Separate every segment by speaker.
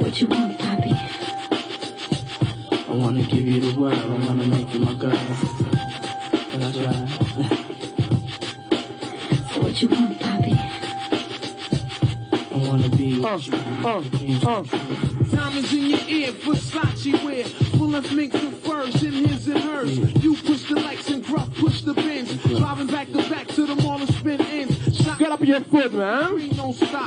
Speaker 1: what you want, Poppy?
Speaker 2: I wanna give you the world, I wanna make you my girl. But I try.
Speaker 1: So what you want, Poppy?
Speaker 2: I wanna be uh, with you. Uh, uh.
Speaker 3: Diamonds in your ear, Versace wear. Full left mink
Speaker 4: up your foot, man.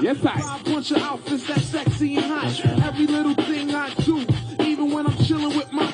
Speaker 4: Yes, sir.
Speaker 3: Buy bunch of outfits that's sexy and hot. Every little thing I do, even when I'm chilling with my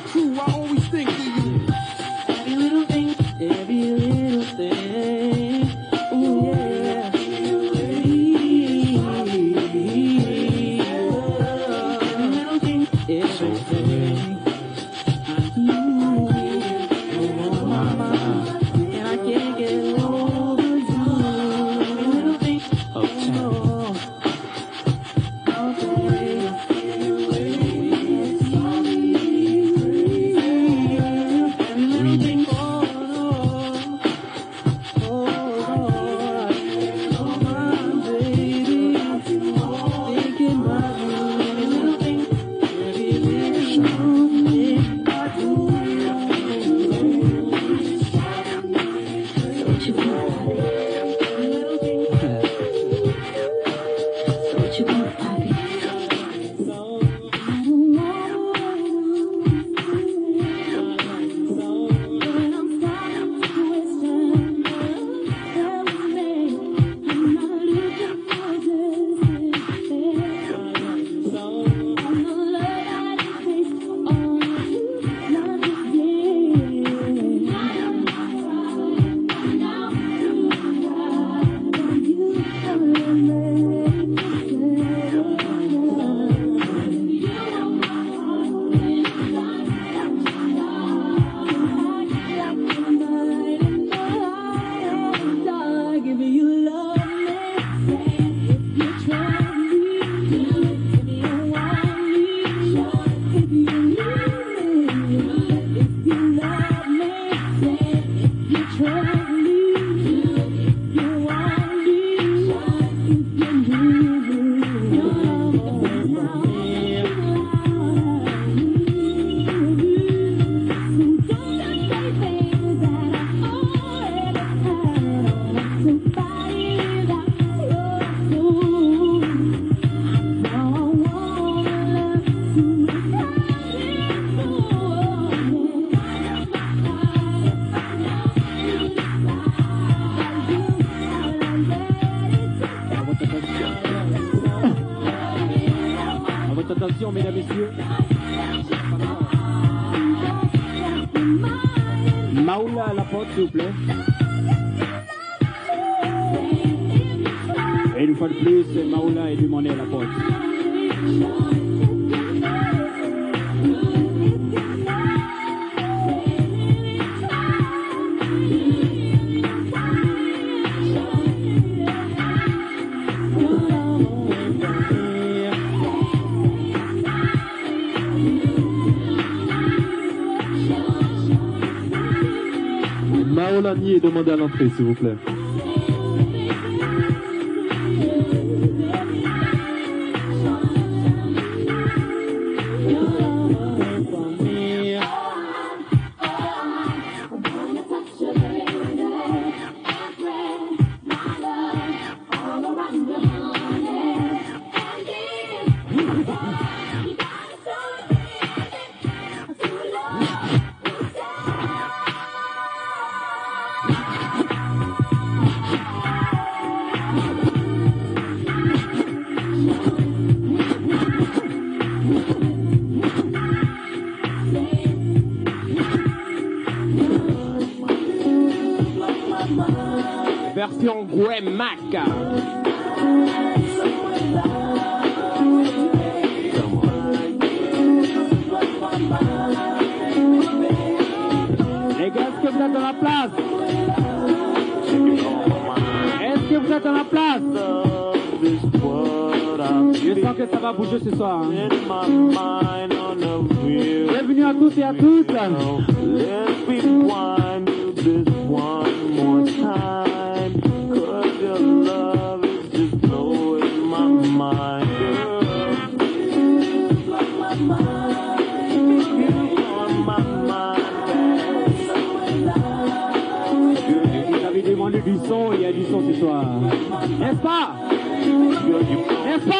Speaker 4: À votre attention, mesdames, messieurs. Maoula à la porte, s'il vous plaît. Et une fois de plus, Maoula est demandé à la porte.
Speaker 5: Maolani est demandé à l'entrée, s'il vous plaît.
Speaker 4: Version Graham Mac. Les gars, est-ce que vous êtes dans la place? Est-ce que vous êtes dans la place? Je sens que ça va bouger ce soir. hein. Bienvenue à tous et à toutes.
Speaker 6: son, il y a du son ce soir. N'est-ce pas? N'est-ce pas?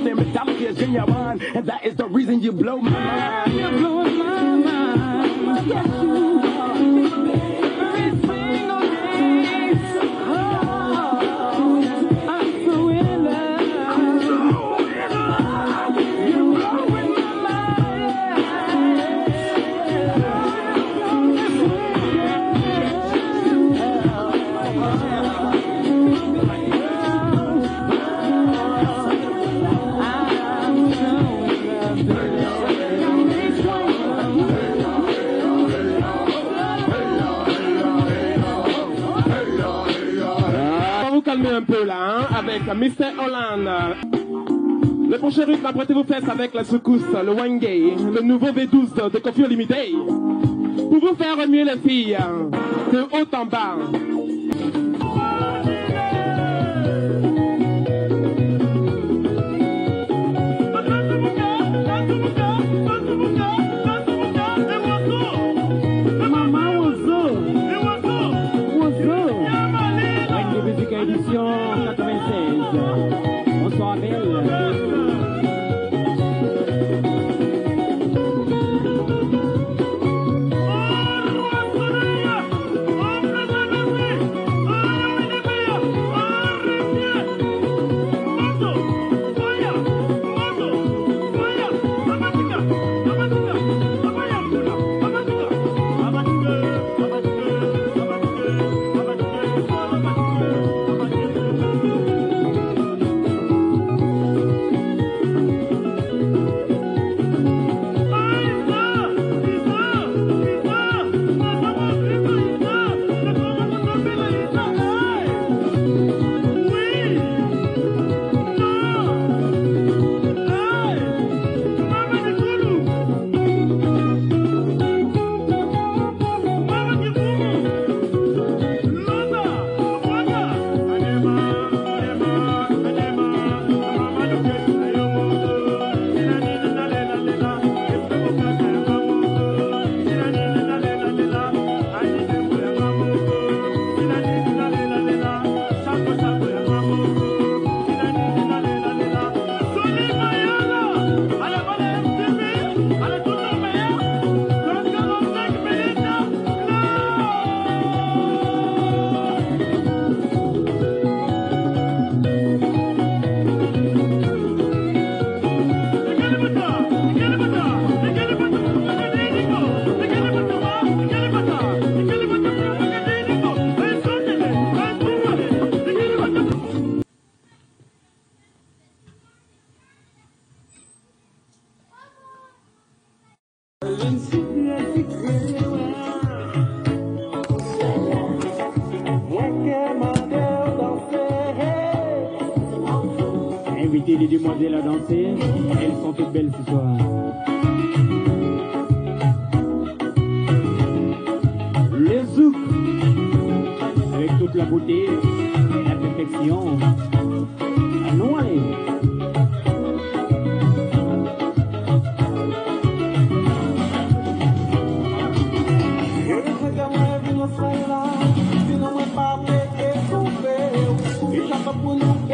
Speaker 7: my memory, I'm just
Speaker 8: in
Speaker 7: your mind,
Speaker 9: and that is the reason you blow my mind.
Speaker 8: Mr. Holland. Le prochain rythme, apprêtez vos fesses avec la secousse, le Wangay, le nouveau V12 de Confure Limité. Pour vous faire remuer les filles, de haut en bas.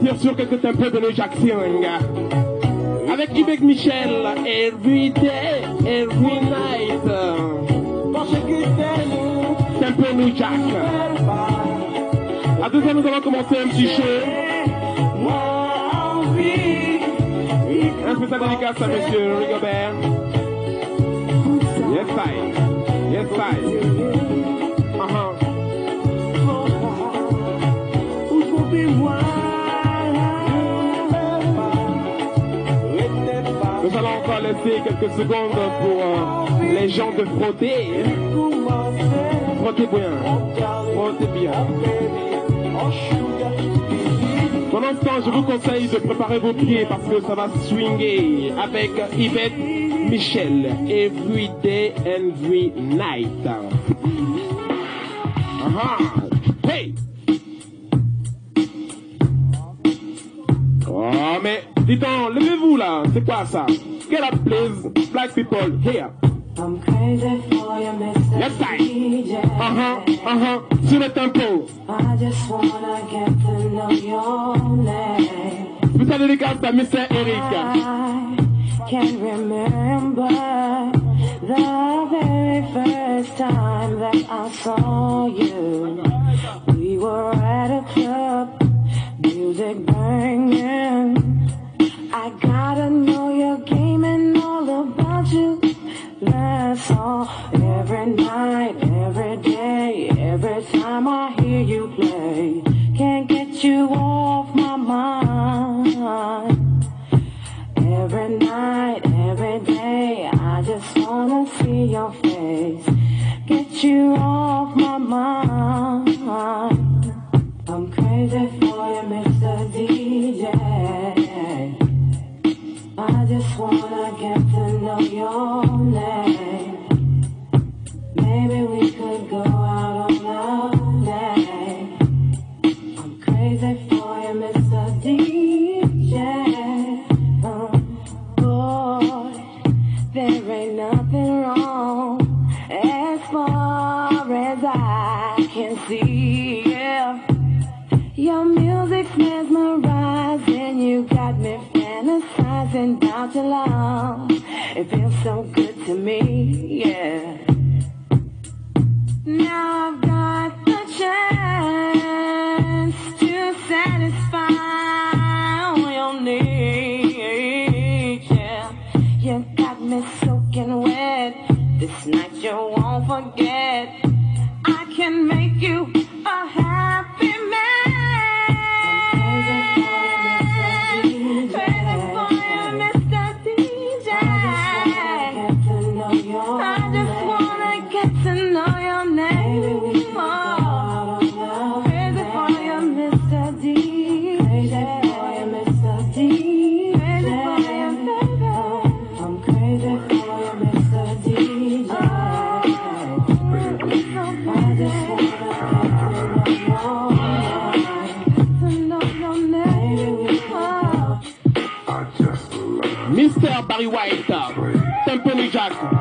Speaker 3: nous allons repartir sur quelques tempos de Swing. Avec Yves Michel, Every Day, Every Night. Tempo New Jack. À deux heures, nous allons commencer un petit show. Un spécial dédicace à Monsieur Rigobert. Yes, I. Yes, I. Uh-huh. Nous laisser quelques secondes pour euh, les gens de frotter. Frottez bien. Frottez bien. Pendant ce temps, je vous conseille de préparer vos pieds parce que ça va swinger avec Yvette Michel. Every day, every night. Aha. Hey! Oh, mais dis donc, levez-vous là, c'est quoi ça? Get up, please, black people, here.
Speaker 1: I'm crazy for you, Mr.
Speaker 3: Yes, I.
Speaker 1: DJ.
Speaker 3: Uh-huh, uh-huh, sur le tempo.
Speaker 1: I just wanna get to know your name.
Speaker 3: Vous savez les gars, c'est Mr. Eric.
Speaker 1: I can remember the very first time that I saw you. We were at a club, music banging. Night, every day, every time I hear you play, can't get you off my mind. Every night, every day, I just wanna see your face, get you off my mind. I'm crazy for you, Mr. DJ. I just wanna get to know your forget.
Speaker 3: Barry White,
Speaker 10: uh, Timpani Jackson.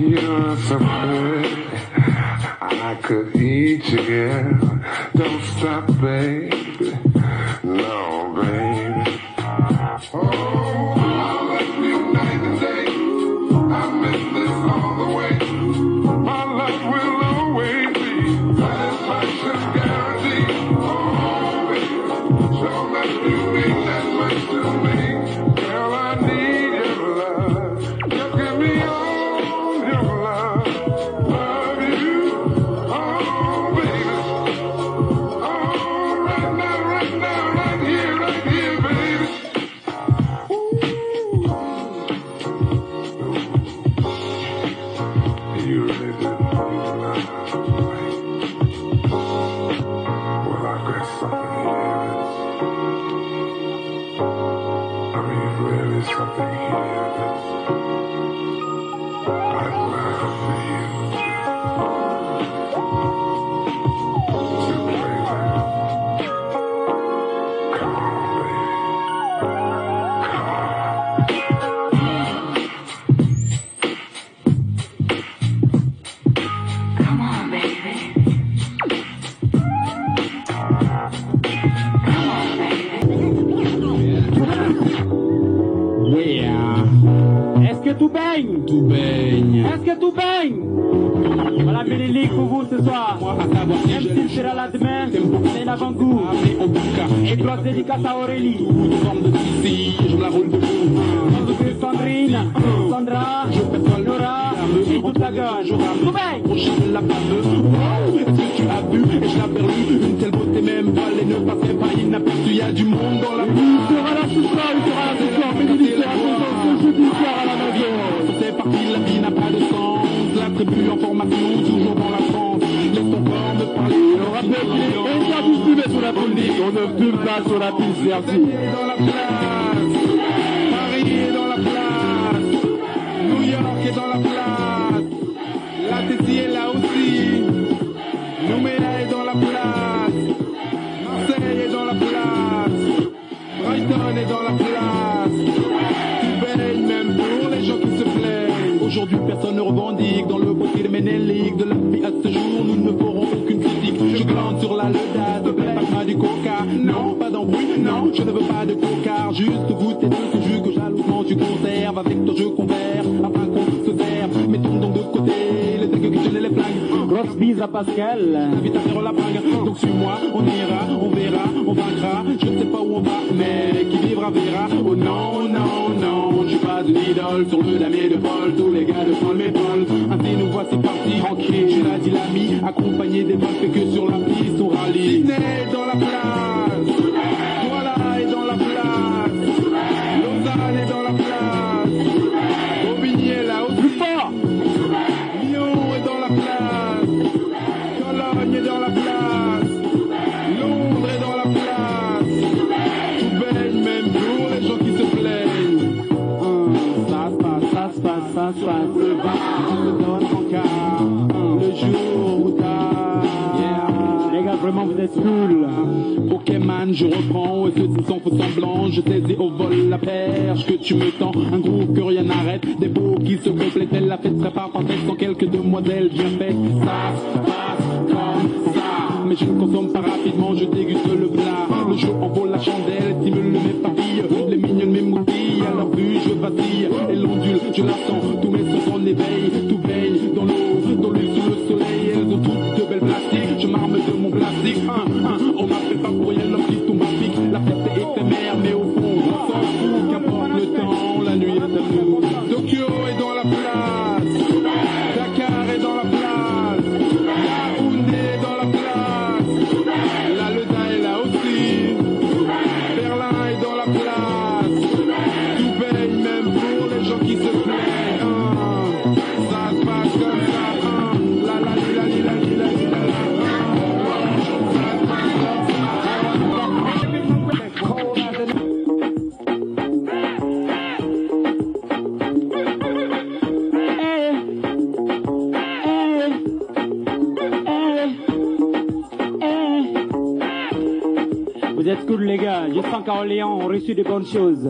Speaker 10: You're
Speaker 11: so good, I could eat again. Don't stop,
Speaker 10: babe. Est-ce que tout baigne?
Speaker 5: Tout baigne.
Speaker 10: Est-ce que tout baigne? Voilà Bénélique pour vous ce soir. Même s'il sera là demain, c'est l'avant-goût. Et grosse dédicace à Aurélie.
Speaker 5: je la roule debout.
Speaker 10: Sandrine, Sandra, Laura et toute la gueule. Tout baigne
Speaker 5: la fameuse. Est-ce que tu as vu Et je l'ai perdu. Une telle beauté, même pas les ne passaient pas inaperçu. Y a du monde dans la
Speaker 12: Il sera là ce soir, il sera là à la.
Speaker 5: C'est parti, la vie n'a pas de sens. La tribu en formation, toujours dans la France. Laisse ton corps me parler.
Speaker 12: On est interdit de fumer sur la police. On ne fume pas sur la piste, merci.
Speaker 5: dans la place. Revendique dans le côté ménélique de la vie à ce jour. Nous ne ferons aucune critique. Je glande sur la ne plaît pas du coca. Non, pas d'embrouille, non, je ne veux pas de coca. Juste goûter ce jus que jalousement tu conserves. Avec toi, je converse afin qu'on se serve. Mettons donc de côté les dingues qui les flingues.
Speaker 10: Grosse bise à Pascal.
Speaker 5: Invite à faire la bringue. Donc suis-moi, on ira, on verra, on vaincra. Je ne sais pas où on va, mais qui vivra verra. Oh non, non, non, je suis pas une idole sur le lamier de Paul. Tous les gars de Paul m'épaulent. Ainsi nous voici partis, tranquille. L'ai dit l'ami, accompagné des meufs et que sur la piste on rallye. Sydney est dans la place. Pokémon, je reprends, et ceux qui sont faux semblants, je saisis au vol la perche que tu me tends. Un groupe que rien n'arrête, des beaux qui se complètent, la fête serait pas parfaite sans quelques demoiselles bien faites. Ça se passe comme ça, mais je ne consomme pas rapidement, je déguste le plat. Le show en la chandelle, stimule mes papilles, les mignonnes m'émoutillent, à leur vue je vacille, et l'ondule, je la sens La
Speaker 4: lucha de bonnes choses.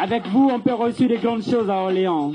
Speaker 4: Avec vous, on peut reçu de grandes choses à Orléans.